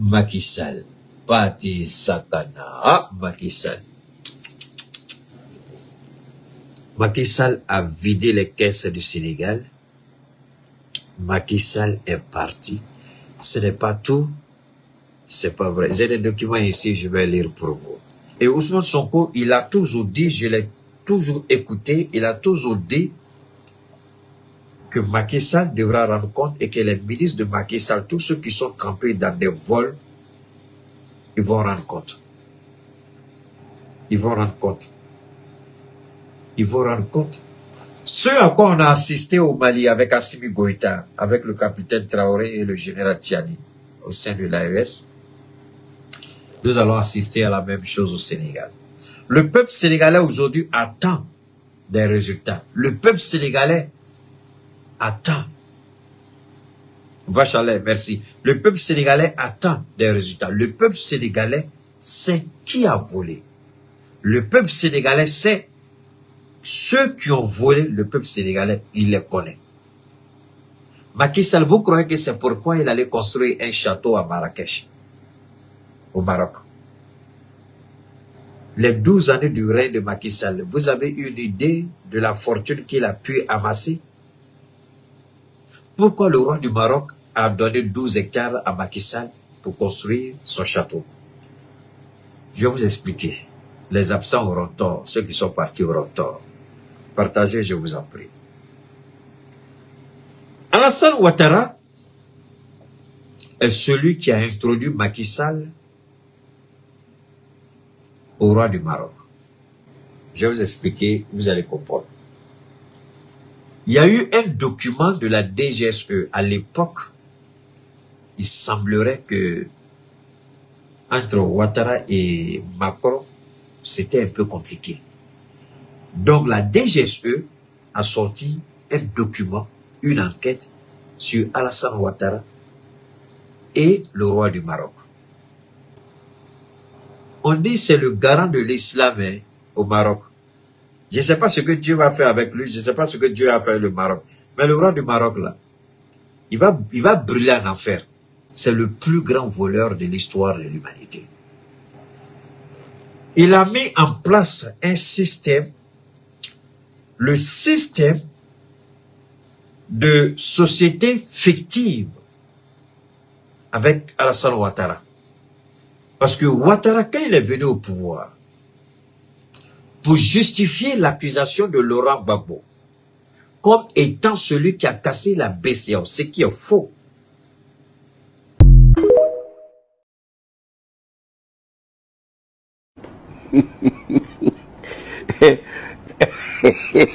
Macky Sall. Pati Sakana. Macky Sall. A vidé les caisses du Sénégal. Macky est parti. Ce n'est pas tout. C'est pas vrai. J'ai des documents ici, je vais lire pour vous. Et Ousmane Sonko, il a toujours dit, je l'ai toujours écouté, il a toujours dit que Macky Sall devra rendre compte et que les ministres de Macky Sall, tous ceux qui sont campés dans des vols, ils vont rendre compte. Ils vont rendre compte. Ils vont rendre compte. Ce à quoi on a assisté au Mali avec Assimi Goïta, avec le capitaine Traoré et le général Tiani au sein de l'AES, nous allons assister à la même chose au Sénégal. Le peuple sénégalais aujourd'hui attend des résultats. Le peuple sénégalais attend. Vache merci. Le peuple sénégalais attend des résultats. Le peuple sénégalais sait qui a volé. Le peuple sénégalais sait ceux qui ont volé le peuple sénégalais, il les connaît. Macky Sall, vous croyez que c'est pourquoi il allait construire un château à Marrakech, au Maroc? Les 12 années du règne de Macky Sall, vous avez une idée de la fortune qu'il a pu amasser? Pourquoi le roi du Maroc a donné 12 hectares à Macky Sall pour construire son château? Je vais vous expliquer. Les absents auront tort, ceux qui sont partis auront tort. Partagez, je vous en prie. Alassane Ouattara est celui qui a introduit Macky Sall au roi du Maroc. Je vais vous expliquer, vous allez comprendre. Il y a eu un document de la DGSE à l'époque. Il semblerait que entre Ouattara et Macron, c'était un peu compliqué. Donc la DGSE a sorti un document, une enquête sur Alassane Ouattara et le roi du Maroc. On dit c'est le garant de l'islam hein, au Maroc. Je ne sais pas ce que Dieu va faire avec lui, je ne sais pas ce que Dieu a fait le Maroc. Mais le roi du Maroc, là, il va, il va brûler en enfer. C'est le plus grand voleur de l'histoire de l'humanité. Il a mis en place un système le système de société fictive avec Alassane Ouattara. Parce que Ouattara, quand il est venu au pouvoir, pour justifier l'accusation de Laurent Gbagbo, comme étant celui qui a cassé la BCA, ce qui est faux.